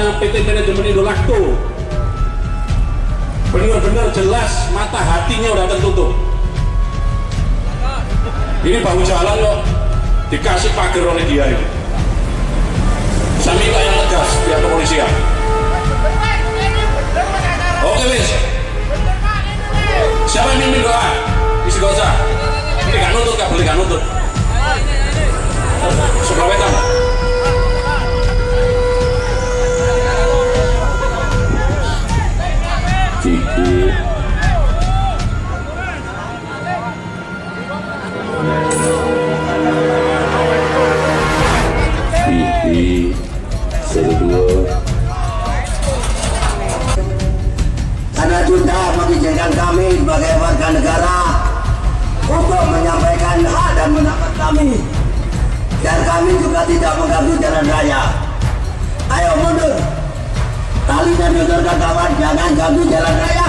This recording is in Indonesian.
manajemen Indolakto benar-benar jelas mata hatinya udah tertutup. Ini bahu jalan kok dikasih pagar oleh dia ini. Saya minta yang tegas pihak kepolisian. Oke wis. Siapa yang mimpin doa? Isi gak usah. Ini gak nutut gak boleh gak nutut kami. Dan kami juga tidak mengganggu jalan raya. Ayo mundur. Tali dan mundur kawan, jangan ganggu jalan raya.